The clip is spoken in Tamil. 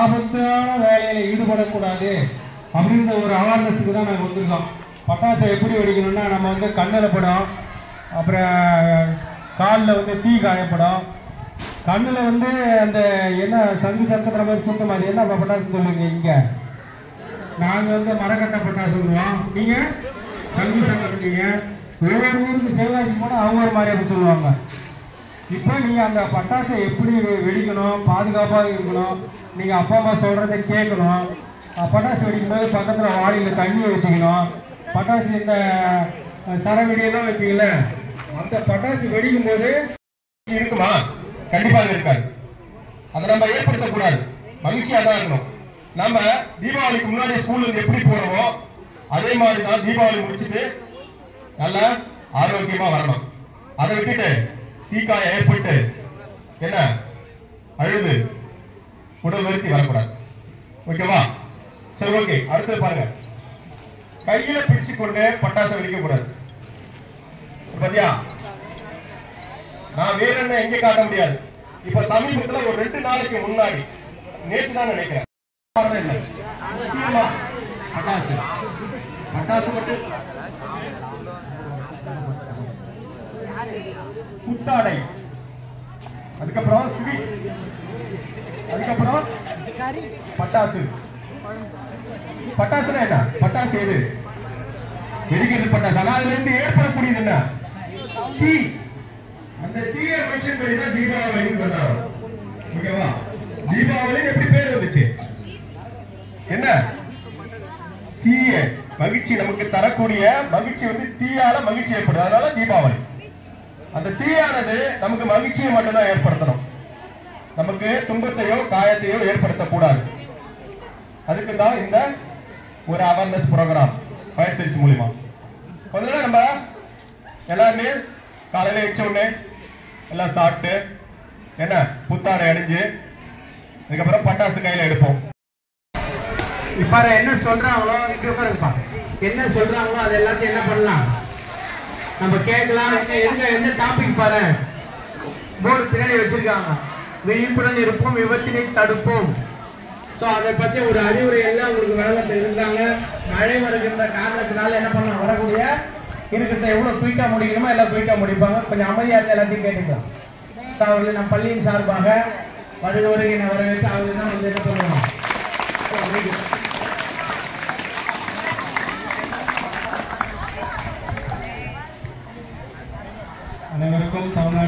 ஆபத்தான வேலையில ஈடுபடக்கூடாது. அப்படின்ற ஒரு அவேர்னஸ்க்கு தான் நாங்கள் வந்திருக்கோம். பட்டாசை எப்படி வெடிக்கணும்னா நம்ம வந்து கண்ணில் படம். அப்புறம் காலில் வந்து தீ காயப்படும். கண்ணில் வந்து அந்த என்ன சங்கு சத்தத்துற மாதிரி சுத்தம் அது என்ன பட்டாசு சொல்லுவீங்க இங்கே? நாங்கள் வந்து மரக்கட்டை பட்டாசு சொல்லுவோம். நீங்கள் சங்கு சங்கட்டுவீங்க ஒவ்வொரு ஊருக்கு சிவகாசி போனால் அவங்க ஒரு மாதிரி அப்படி சொல்லுவாங்க. இப்போ நீங்கள் அந்த பட்டாசை எப்படி வெடிக்கணும் பாதுகாப்பாக இருக்கணும் நீங்கள் அப்பா அம்மா சொல்கிறத கேட்கணும். பட்டாசு வெடிக்கும் போது பக்கத்தில் வாளியில் தண்ணியை வச்சுக்கணும். பட்டாசு இந்த அஹ், சரவெடியெல்லாம் வைப்பீங்கல்ல? அந்த பட்டாசு வெடிக்கும் போது இருக்குமா கண்டிப்பாக இருக்காது. அதை நம்ம ஏற்படுத்தக்கூடாது. மகிழ்ச்சியாக தான் இருக்கணும். நம்ம தீபாவளிக்கு முன்னாடி ஸ்கூல்ல இருந்து எப்படி போறோமோ அதே மாதிரி தான் தீபாவளி முடிச்சுட்டு நல்லா ஆரோக்கியமா வரணும். அதை விட்டுட்டு தீக்காயம் ஏற்பட்டு என்ன? அழுது. உடல் வருத்தி வரக்கூடாது. ஓகேவா சரி ஓகே அடுத்தது பாருங்க. கையில பிடிச்சு கொண்டு பட்டாசு வெடிக்க கூடாது. பாத்தியா? நான் வேற என்ன எங்க காட்ட முடியாது. இப்ப சமீபத்துல ஒரு ரெண்டு நாளைக்கு முன்னாடி நேத்து தான் நினைக்கிறேன். பட்டாசு. பட்டாசு மட்டும். புத்தாடை அதுக்கப்புறம் ஸ்வீட் அதுக்கப்புறம் பட்டாசு. பட்டாசுனா என்ன? பட்டாசு எது? வெடிக்கிறது பட்டாசு. ஆனா அதுல இருந்து ஏற்படக்கூடியது என்ன? தீ. அந்த தீய மென்ஷன் பண்ணி தான் தீபாவளின்னு கொண்டாடுறோம் ஓகேவா? தீபாவளி எப்படி பேர் வந்துச்சு? என்ன? தீய. மகிழ்ச்சி நமக்கு தரக்கூடிய மகிழ்ச்சி வந்து தீயால மகிழ்ச்சி ஏற்படுது. அதனால தீபாவளி. அந்த தீயானது நமக்கு மகிழ்ச்சியை மட்டும்தான் ஏற்படுத்தணும். நமக்கு துன்பத்தையோ காயத்தையோ ஏற்படுத்தக்கூடாது. அதுக்கு தான் இந்த ஒரு அவேர்னஸ் ப்ரோக்ராம் பயிற்சி மூலிமா முதல்ல நம்ம எல்லாருமே காலையில வச்ச உடனே எல்லாம் சாப்பிட்டு என்ன புத்தாடை அணிஞ்சு அதுக்கப்புறம் பட்டாசு கையில எடுப்போம். இப்போ என்ன சொல்றாங்களோ இங்க என்ன சொல்றாங்களோ அது எல்லாத்தையும் என்ன பண்ணலாம்? நம்ம கேட்கலாம். என்ன எந்த டாபிக் பாரு. போர்டு பின்னாடி வச்சிருக்காங்க. விழிப்புடன் இருப்போம் விபத்தினை தடுப்போம். ஸோ அதை பற்றி ஒரு அறிவுரை எல்லாம் உங்களுக்கு வேலை தெரிஞ்சாங்க மழை வருகின்ற காரணத்தினால என்ன பண்ணலாம்? வரக்கூடிய இருக்கிறத எவ்வளோ குயிட்டாக முடிக்கணுமோ எல்லாம் குயிட்டாக முடிப்பாங்க. கொஞ்சம் அமைதியாக இருந்து எல்லாத்தையும் கேட்டுக்கலாம். ஸோ அவர்களை நம் பள்ளியின் சார்பாக வருக வருகிற வரவேற்று அவர்கள் தான் வந்து என்ன from Tamil Nadu.